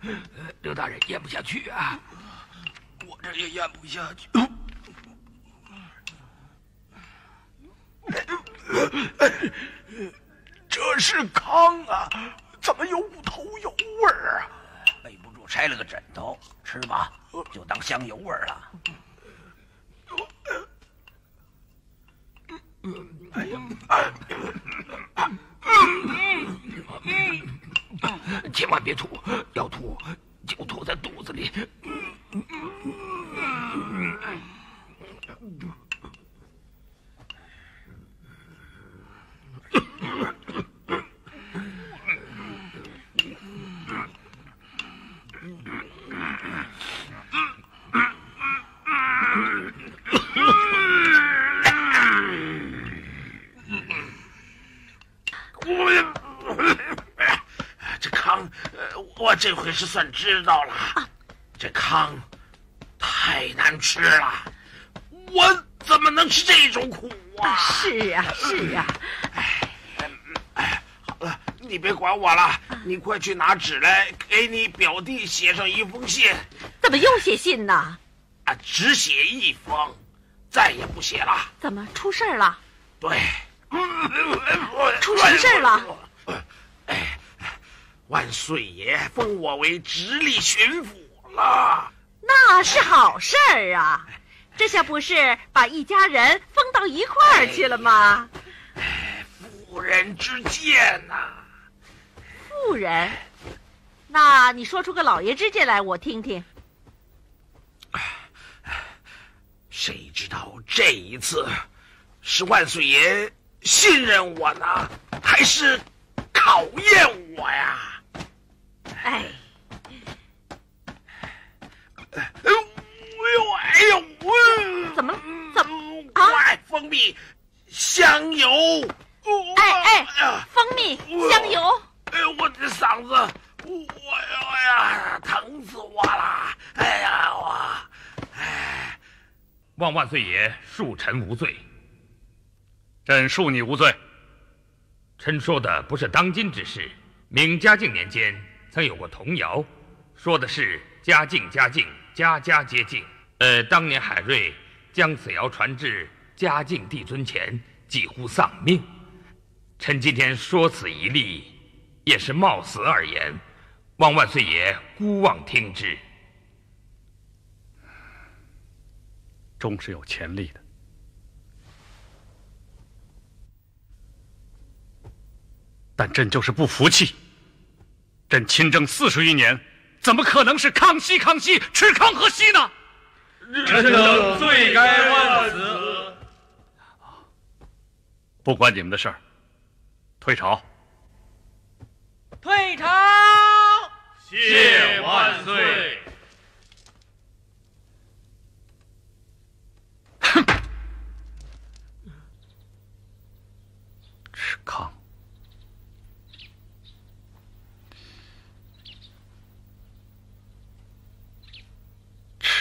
刘大人咽不下去啊！我这也咽不下去。这是糠啊，怎么有股头油味儿啊？背不住拆了个枕头，吃吧，就当香油味儿了。哎呀！千万别吐，要吐就吐在肚子里。我这回是算知道了，这糠太难吃了，我怎么能吃这种苦啊？是啊，是啊。哎，哎，好了，你别管我了，你快去拿纸来，给你表弟写上一封信。怎么又写信呢？啊，只写一封，再也不写了。怎么出事了？对，出什么事了？哎。万岁爷封我为直隶巡抚了，那是好事儿啊！这下不是把一家人封到一块儿去了吗？妇人之见呐，妇人，那你说出个老爷之见来，我听听。谁知道这一次是万岁爷信任我呢，还是考验我呀？哎，哎呦，哎呦，怎么怎么？快，蜂蜜，香油。哎哎，蜂蜜，香油。哎呦，我的嗓子，我呀，疼死我了！哎呀，我，哎，望万岁爷恕臣无罪。朕恕你无罪。臣说的不是当今之事，明嘉靖年间。曾有过童谣，说的是“家境家境家家皆敬”。呃，当年海瑞将此谣传至嘉靖帝尊前，几乎丧命。臣今天说此一例，也是冒死而言，望万岁爷姑妄听之。终是有潜力的，但朕就是不服气。朕亲政四十余年，怎么可能是康熙？康熙吃康和熙呢？臣等罪该万死。不关你们的事儿，退朝。退朝。谢万岁。哼，吃康。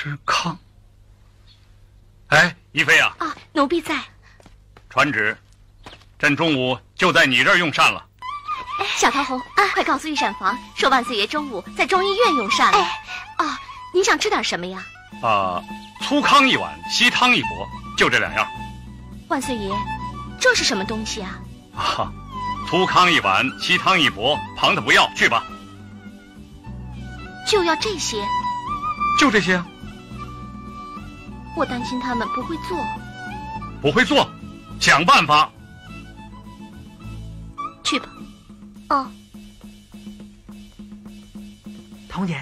吃糠。哎，一妃啊！啊，奴婢在。传旨，朕中午就在你这儿用膳了。哎，小桃红啊，快告诉御膳房，说万岁爷中午在中医院用膳了。哎，哦，您想吃点什么呀？啊，粗糠一碗，稀汤一钵，就这两样。万岁爷，这是什么东西啊？啊，粗糠一碗，稀汤一钵，旁的不要，去吧。就要这些？就这些。我担心他们不会做，不会做，想办法。去吧。哦，童姐，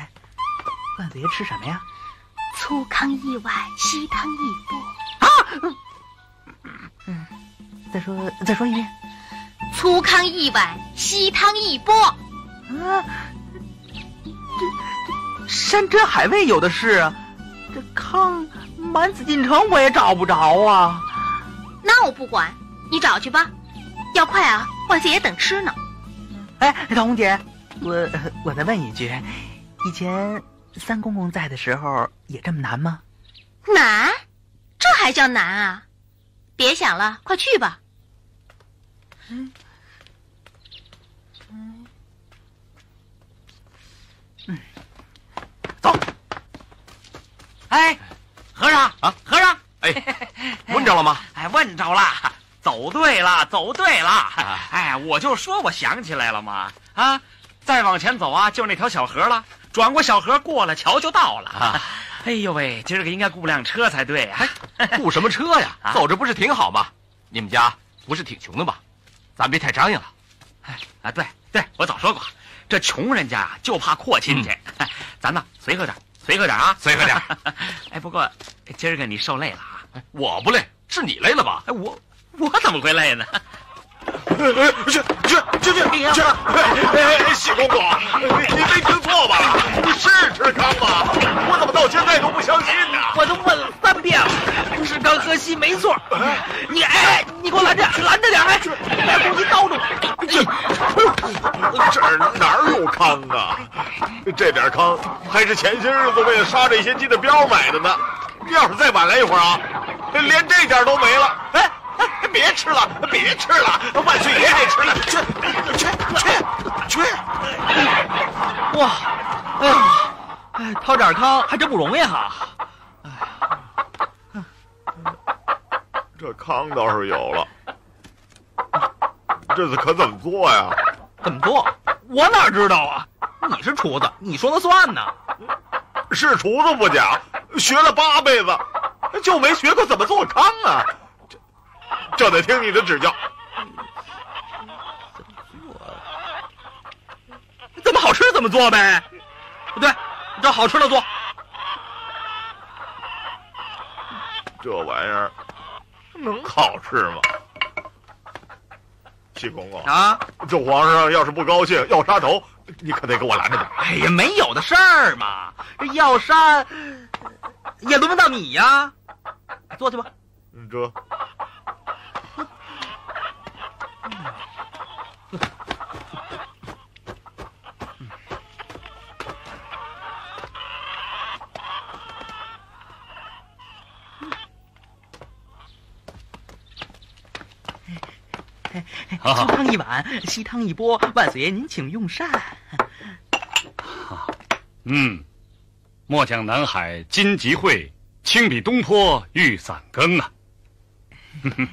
万子爷吃什么呀？粗糠一碗，稀汤一钵。啊！嗯，再说，再说一遍。粗糠一碗，稀汤一钵。啊，这这山珍海味有的是啊，这糠。满紫禁城我也找不着啊！那我不管，你找去吧。要快啊，万岁爷等吃呢。哎，桃红姐，我我再问一句，以前三公公在的时候也这么难吗？难？这还叫难啊？别想了，快去吧。嗯嗯走哎，和尚啊，和尚，哎，问着了吗？哎，问着了，走对了，走对了。啊哎，我就说我想起来了嘛，啊，再往前走啊，就是那条小河了。转过小河，过了桥就到了。啊 哎呦喂，今儿个应该雇辆车才对啊。雇什么车呀啊？走着不是挺好吗？你们家不是挺穷的吗？咱别太张扬了。哎啊，对对，我早说过，这穷人家啊就怕阔亲戚，咱呢随和点，随和点啊，随和点。哎，不过今儿个你受累了啊。我不累，是你累了吧？哎，我我怎么会累呢？去去去去去！哎哎哎，喜公公，你没听错吧？你是吃糠吗？我怎么到现在都不相信呢？我都问了三遍了，是刚喝西没错。你哎，你给我拦着，拦着点，哎，别攻击刀中。这儿哪儿有糠啊？这点糠还是前些日子为了杀这些鸡的膘买的呢。要是再晚来一会儿啊，连这点都没了。哎，别吃了，别吃了，万岁爷爱吃呢。去去去去！哇，哎呀，哎，掏点糠还真不容易哈。哎这糠倒是有了，这次可怎么做呀？怎么做？我哪知道啊？你是厨子，你说了算呢。是厨子不假，学了八辈子，就没学过怎么做糠啊。这这得听你的指教。怎么好吃怎么做呗。不对，照好吃的做。这玩意儿能好吃吗？七公公，啊，这皇上要是不高兴要杀头，你可得给我拦着点。哎呀，没有的事儿嘛。这要杀，也轮不到你呀。坐去吧。这好好粗汤一碗，稀汤一钵，万岁爷您请用膳。嗯，末将南海金吉会，轻比东坡玉伞羹啊。哼哼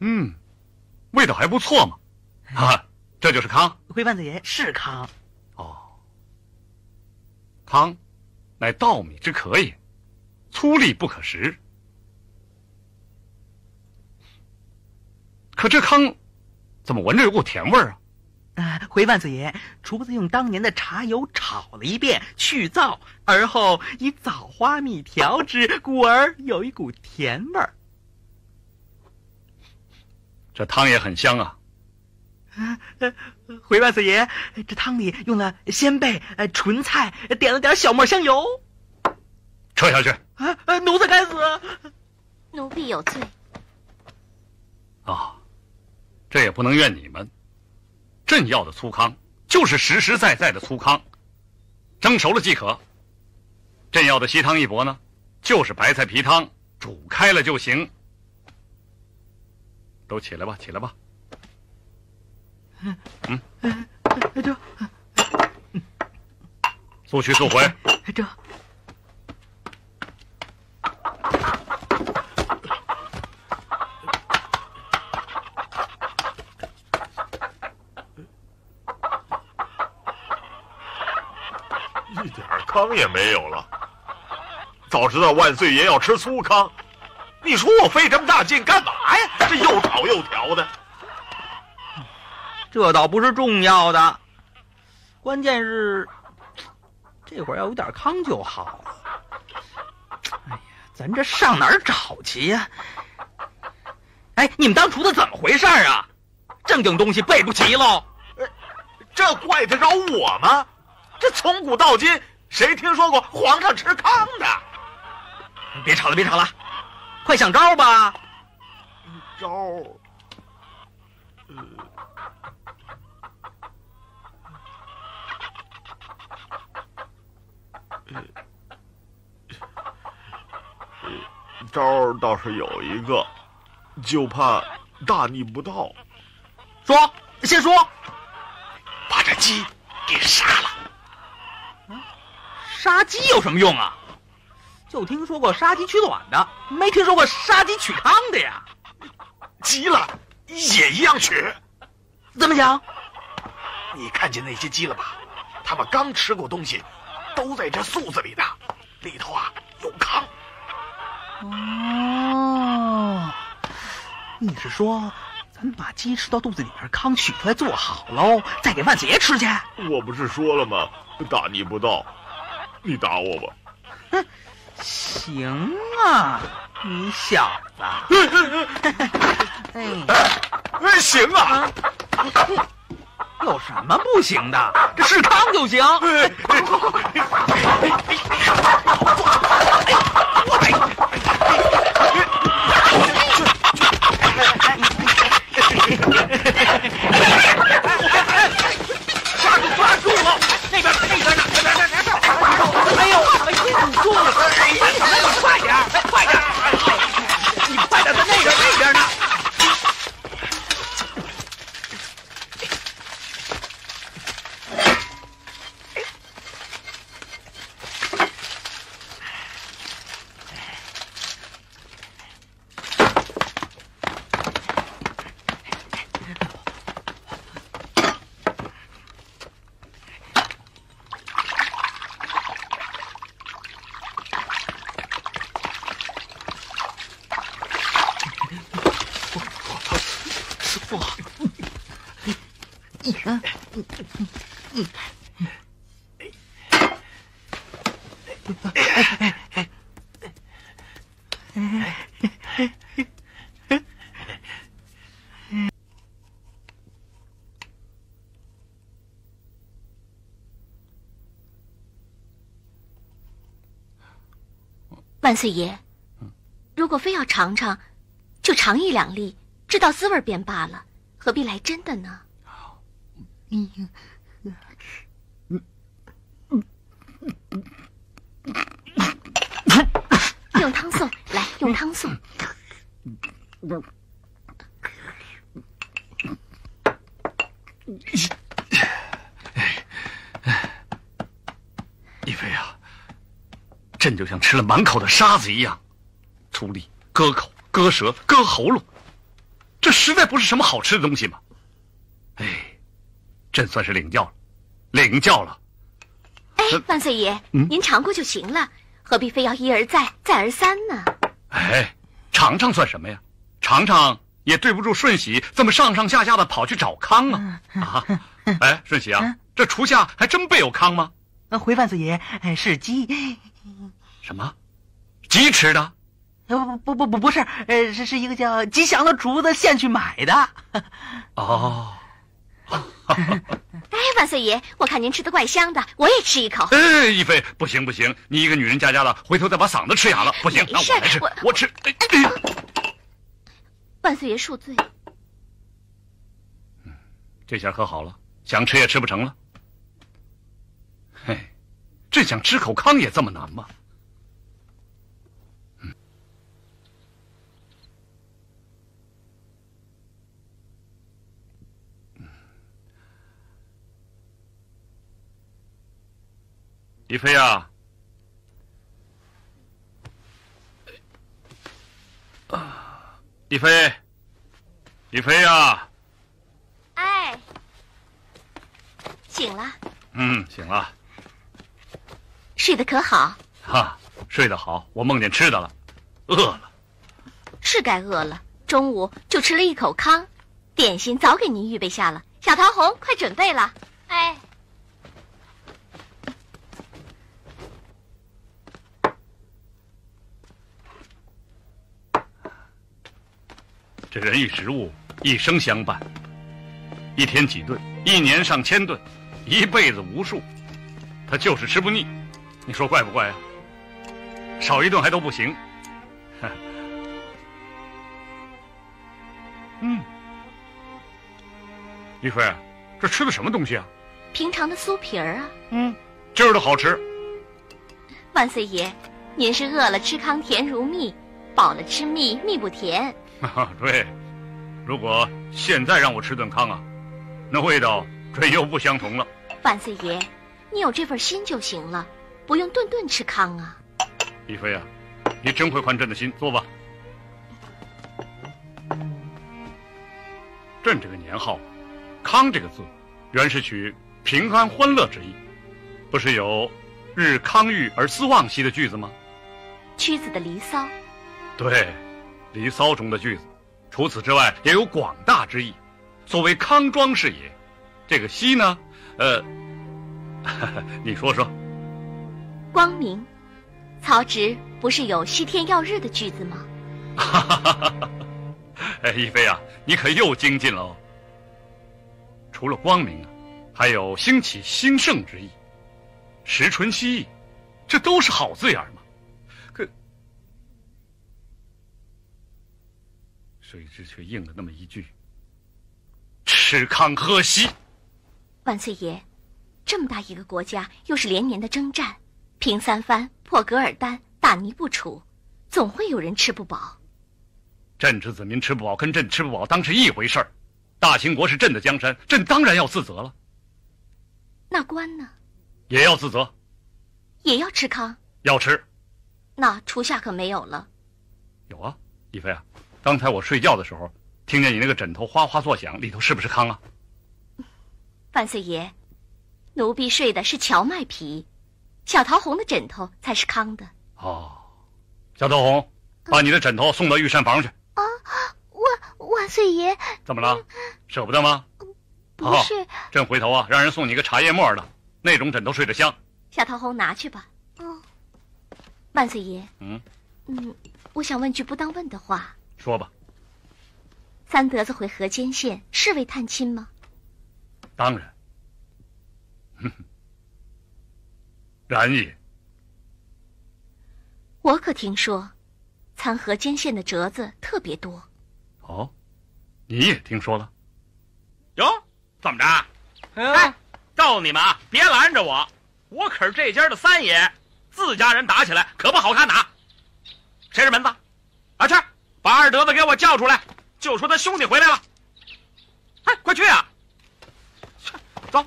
嗯，味道还不错嘛。啊，这就是糠回万岁爷是糠，哦。糠，乃稻米之壳也，粗粝不可食。可这糠，怎么闻着有股甜味儿啊？啊，回万岁爷，厨子用当年的茶油炒了一遍，去燥，而后以枣花蜜调之，故而有一股甜味儿。这汤也很香啊。回万岁爷，这汤里用了鲜贝、呃纯菜，点了点小磨香油。撤下去啊，呃奴才该死！奴婢有罪。啊！这也不能怨你们。朕要的粗糠就是实实在在的粗糠，蒸熟了即可。朕要的稀汤一钵呢，就是白菜皮汤，煮开了就行。都起来吧，起来吧。嗯，这速去速回。这一点糠也没有了。早知道万岁爷要吃粗糠，你说我费这么大劲干嘛呀？这又炒又调的。这倒不是重要的，关键是这会儿要有点糠就好了。哎呀，咱这上哪儿找去呀？哎，你们当厨子怎么回事啊？正经东西备不齐喽。这怪得着我吗？这从古到今，谁听说过皇上吃糠的？别吵了，别吵了，快想招吧。招招倒是有一个，就怕大逆不道，说，先说。把这鸡给杀了。杀鸡有什么用啊？就听说过杀鸡取卵的，没听说过杀鸡取汤的呀。急了也一样取。怎么讲？你看见那些鸡了吧？他们刚吃过东西，都在这素子里呢，里头啊有糠。哦，你是说，咱们把鸡吃到肚子里边糠取出来做好喽，再给万岁爷吃去？我不是说了吗？打你不到，你打我吧。哼，行啊，你小子。哎，行啊。有什么不行的？这是汤就行。抓住，抓住了！那边，那边呢？那边，那边，这哎呦，哎，你住了！哎，快点，快点！你快点，在那边，那边呢。万岁爷，如果非要尝尝，就尝一两粒，知道滋味便罢了，何必来真的呢？用汤送来，用汤送。一飞啊，朕就像吃了满口的沙子一样，粗力、割口、割舌、割喉咙，这实在不是什么好吃的东西嘛。哎，朕算是领教了，领教了。哎，万岁爷，嗯您尝过就行了，何必非要一而再、再而三呢？哎，尝尝算什么呀？尝尝也对不住顺喜这么上上下下的跑去找康啊！啊，哎，顺喜啊，这厨下还真备有康吗？呃回万岁爷，哎是鸡，什么？鸡吃的？呃不不不不不是，呃是是一个叫吉祥的竹子现去买的。哦，哎，万岁爷，我看您吃的怪香的，我也吃一口。哎，一飞，不行不行，你一个女人家家的，回头再把嗓子吃哑了，不行，那我来吃，我我吃。哎哎 万岁爷恕罪。这下可好了，想吃也吃不成了。嘿，这想吃口糠也这么难吗？嗯。李飞啊，李飞，李飞呀，哎，醒了，嗯，醒了。睡得可好？哈，睡得好，我梦见吃的了，饿了。是该饿了，中午就吃了一口糠，点心早给您预备下了。小桃红，快准备了。哎，这人与食物一生相伴，一天几顿，一年上千顿，一辈子无数，他就是吃不腻。你说怪不怪啊？少一顿还都不行。哼 嗯，一飞，这吃的什么东西啊？平常的酥皮儿啊。嗯，今儿的好吃。万岁爷，您是饿了吃糠甜如蜜，饱了吃蜜蜜不甜。对，如果现在让我吃顿糠啊，那味道准又不相同了。万岁爷，你有这份心就行了，不用顿顿吃糠啊。李飞啊，你真会宽朕的心，坐吧。朕这个年号，康这个字，原是取平安欢乐之意，不是有“日康裕而思旺兮”的句子吗？屈子的《离骚》。对，《离骚》中的句子。除此之外，也有广大之意。所谓康庄是也，这个兮呢，呃，你说说。光明，曹植不是有“西天耀日”的句子吗？哈哈哈哈哈！哎，一飞啊，你可又精进了哦。除了光明啊，还有兴起兴盛之意，时淳熙意，这都是好字眼嘛。可谁知却应了那么一句：“吃糠喝稀。”万岁爷，这么大一个国家，又是连年的征战。平三藩、破噶尔丹、大尼布楚，总会有人吃不饱。朕之子民吃不饱，跟朕吃不饱当是一回事儿。大清国是朕的江山，朕当然要自责了。那官呢？也要自责。也要吃糠？要吃。那厨下可没有了。有啊，一飞啊，刚才我睡觉的时候，听见你那个枕头哗哗作响，里头是不是糠啊？万岁爷，奴婢睡的是荞麦皮。小桃红的枕头才是康的哦，小桃红，把你的枕头送到御膳房去。啊，万万岁爷，怎么了？舍不得吗？不是，朕回头啊，让人送你个茶叶沫的，那种枕头睡得香。小桃红拿去吧。哦，万岁爷。嗯嗯，我想问句不当问的话。说吧。三德子回河间县是为探亲吗？当然。哼哼。然也。我可听说，参河间县的折子特别多。哦，你也听说了？哟，怎么着？哎，告诉你们啊，别拦着我，我可是这家的三爷，自家人打起来可不好看呐。谁是门子？啊，去把二德子给我叫出来，就说他兄弟回来了。哎，快去啊！去，走。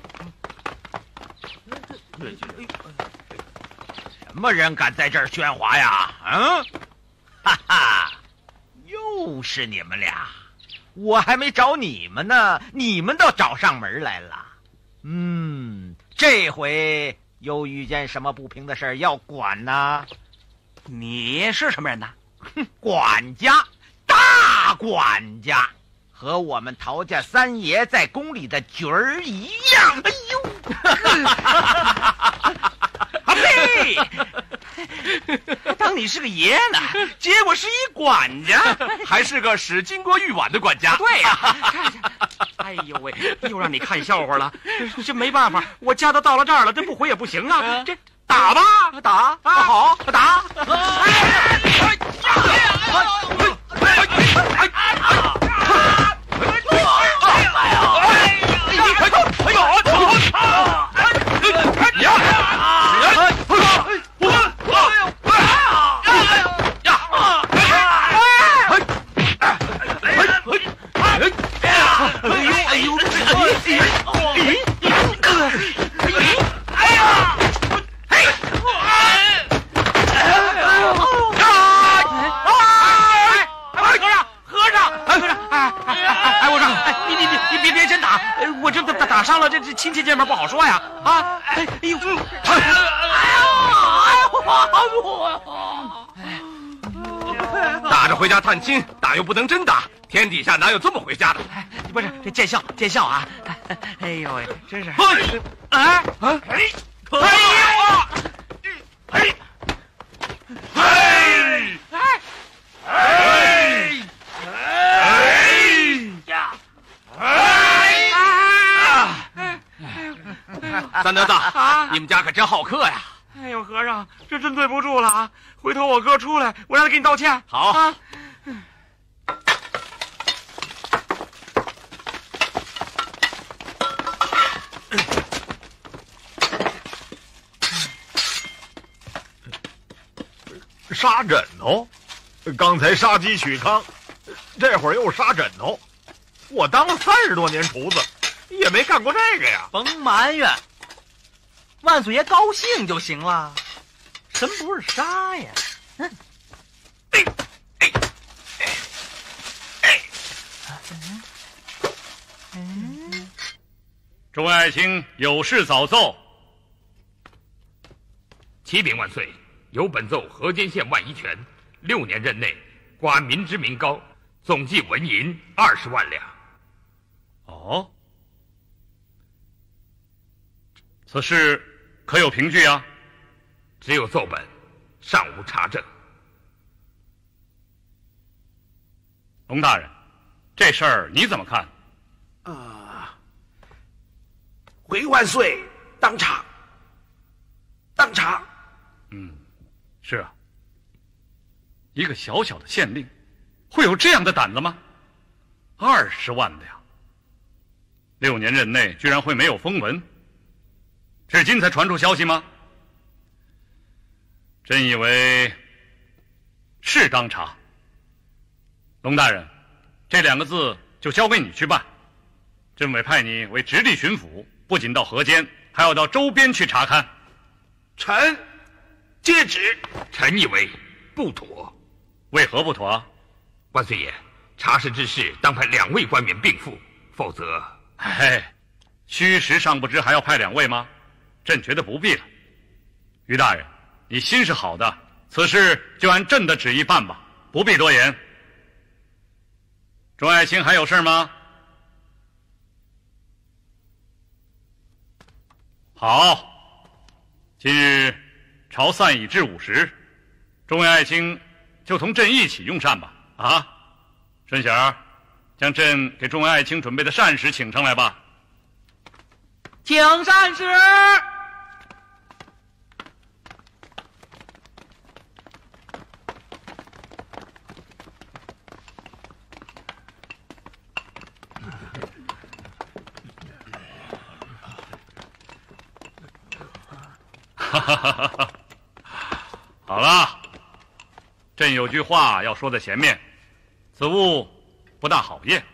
什么人敢在这儿喧哗呀？嗯，哈哈，又是你们俩！我还没找你们呢，你们倒找上门来了。嗯，这回又遇见什么不平的事要管呢？你是什么人呢？哼，管家，大管家，和我们陶家三爷在宫里的角儿一样。哎呦！嘿，当你是个爷呢，结果是一管家，还是个使金锅玉碗的管家。对呀，哎呦喂，又让你看笑话了，这没办法，我家都到了这儿了，这不回也不行啊，这打吧，打？啊，好。打。亲戚见面不好说呀！啊，哎，哎呦，哎呦，打着回家探亲，打又不能真打，天底下哪有这么回家的？不是，这见笑见笑啊！哎呦喂，真是！哎，啊，哎，哎呦，哎，哎，哎，哎呀，哎。三德子，你们家可真好客呀！哎呦，和尚，这真对不住了啊！回头我哥出来，我让他给你道歉。好啊。杀枕头，刚才杀鸡取糠，这会儿又杀枕头。我当了三十多年厨子。也没干过这个呀！甭埋怨，万岁爷高兴就行了。什么不是杀呀？嗯，哎哎哎哎！嗯，众位爱卿有事早奏。启禀万岁，有本奏河间县万一泉，六年任内刮民脂民膏，总计纹银二十万两。哦，此事可有凭据啊？只有奏本，尚无查证。龙大人，这事儿你怎么看？啊，回万岁，当查，当查。嗯，是啊，一个小小的县令，会有这样的胆子吗？二十万两，六年任内居然会没有风闻？至今才传出消息吗？朕以为是当查。龙大人，这两个字就交给你去办。朕委派你为直隶巡抚，不仅到河间，还要到周边去查勘。臣接旨。臣以为不妥。为何不妥？万岁爷，查实之事当派两位官员并赴，否则……哎，虚实尚不知，还要派两位吗？朕觉得不必了。于大人。你心是好的，此事就按朕的旨意办吧，不必多言。众爱卿还有事吗？好，今日朝散已至午时，众位爱卿就同朕一起用膳吧。啊，顺喜儿，将朕给众位爱卿准备的膳食请上来吧。请膳食。哈哈哈！哈好了，朕有句话要说在前面：此物不大好咽。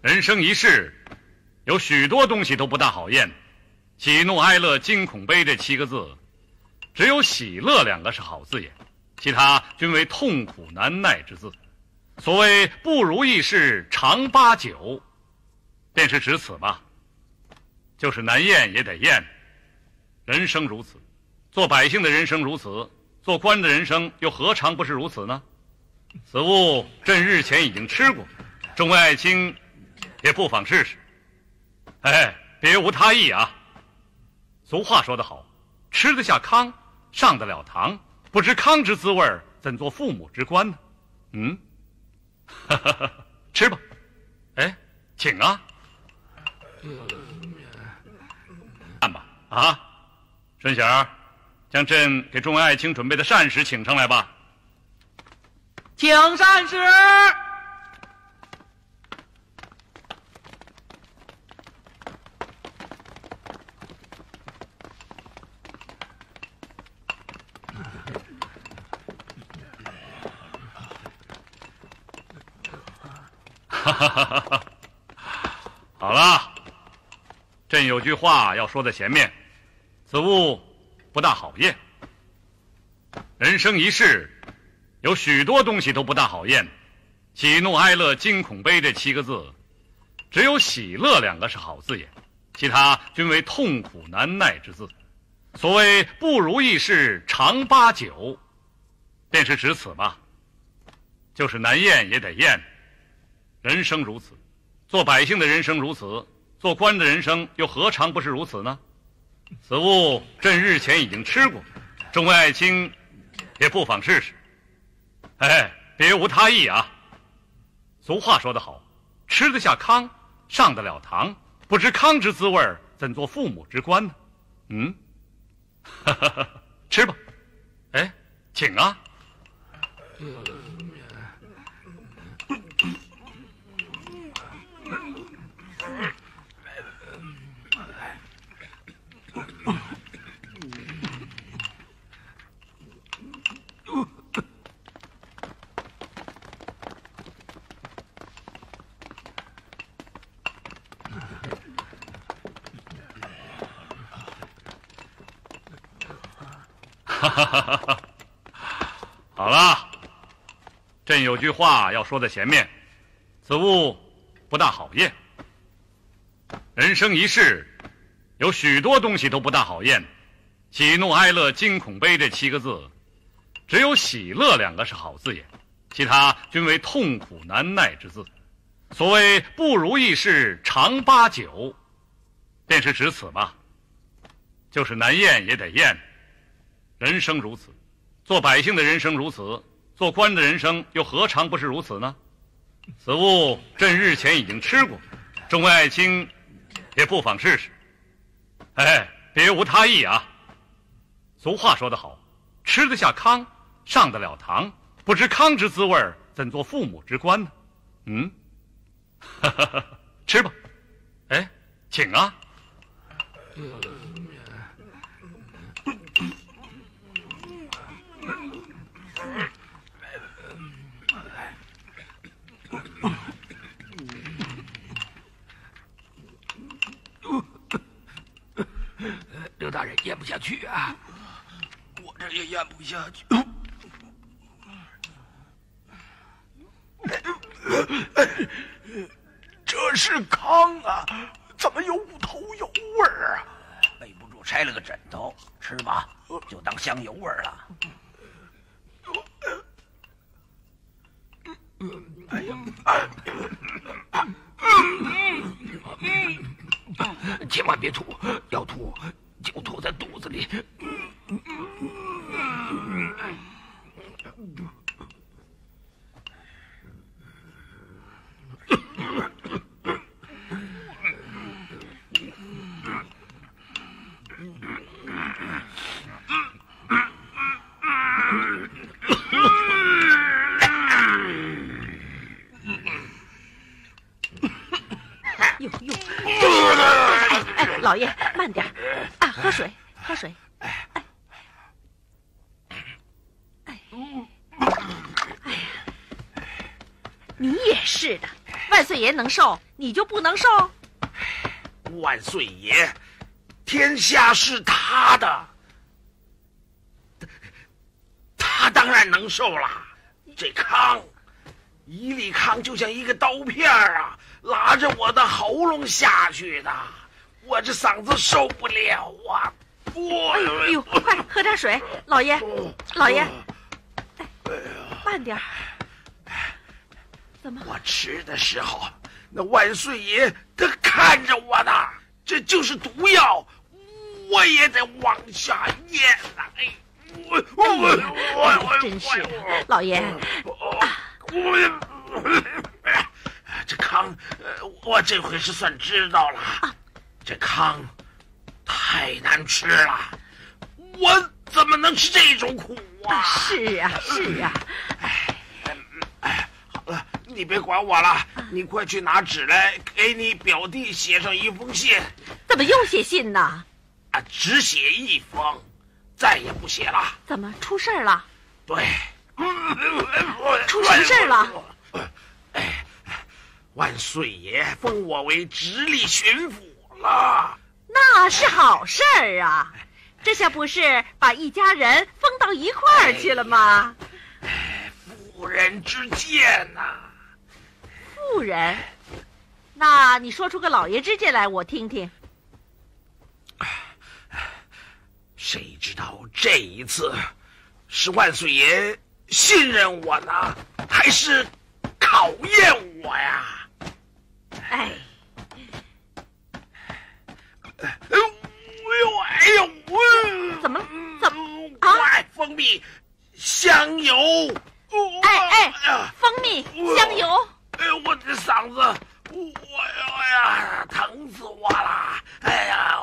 人生一世，有许多东西都不大好咽。喜怒哀乐惊恐悲这七个字，只有喜乐两个是好字眼，其他均为痛苦难耐之字。所谓不如意事常八九，便是指此吧。就是难咽也得咽。人生如此，做百姓的人生如此，做官的人生又何尝不是如此呢？此物朕日前已经吃过，众位爱卿也不妨试试。哎，别无他意啊。俗话说得好，吃得下糠，上得了堂，不知糠之滋味怎做父母之官呢？嗯，吃吧。哎，请啊。看吧，啊。顺贤儿，将朕给众位爱卿准备的膳食请上来吧。请膳食。哈哈哈！哈好了，朕有句话要说在前面。此物不大好咽。人生一世，有许多东西都不大好咽。喜怒哀乐惊恐悲这七个字，只有喜乐两个是好字眼，其他均为痛苦难耐之字。所谓不如意事常八九，便是指此吧。就是难咽也得咽。人生如此，做百姓的人生如此，做官的人生又何尝不是如此呢？此物朕日前已经吃过，众位爱卿也不妨试试。哎，别无他意啊。俗话说得好，吃得下糠，上得了堂，不知糠之滋味怎做父母之官呢？嗯，吃吧。哎，请啊。哈哈哈哈好了，朕有句话要说在前面：此物不大好验。人生一世，有许多东西都不大好验。喜怒哀乐惊恐悲这七个字，只有喜乐两个是好字眼，其他均为痛苦难耐之字。所谓不如意事常八九，便是指此吧。就是难咽也得咽。人生如此，做百姓的人生如此，做官的人生又何尝不是如此呢？此物朕日前已经吃过，众位爱卿也不妨试试。哎，别无他意啊。俗话说得好，吃得下糠，上得了堂。不知糠之滋味怎做父母之官呢？嗯，吃吧。哎，请啊。刘大人咽不下去啊。我这也咽不下去。这是糠啊，怎么有股头油味儿啊？背不住拆了个枕头，吃吧，就当香油味儿了。哎呀，千万别吐，要吐就吐在肚子里。哎哎，老爷慢点，喝水，喝水。哎哎哎呀！你也是的，万岁爷能受，你就不能受？万岁爷，天下是他的，他当然能受了。这糠，一粒糠就像一个刀片啊，拉着我的喉咙下去的，我这嗓子受不了啊！哎呦，快喝点水，老爷，老爷，哎，慢点。怎么？我吃的时候，那万岁爷他看着我呢，这就是毒药，我也得往下咽呐！哎，我我我真是老爷，我这康，我这回是算知道了，这糠太难吃了，我怎么能吃这种苦啊？是啊，是啊，哎哎，好了。你别管我了，你快去拿纸来，给你表弟写上一封信。怎么又写信呢？啊，只写一封，再也不写了。怎么出事了？对，出什么事了？哎，万岁爷封我为直隶巡抚了，那是好事儿啊！这下不是把一家人封到一块儿去了吗？哎，妇人之见呐。妇人，那你说出个老爷之见来，我听听。谁知道这一次是万岁爷信任我呢，还是考验我呀？哎，哎呦，哎呦，我怎么怎么啊？蜂蜜、香油，哎哎，蜂蜜、香油。哎呦，我这嗓子，我呀呀，疼死我了！哎呀！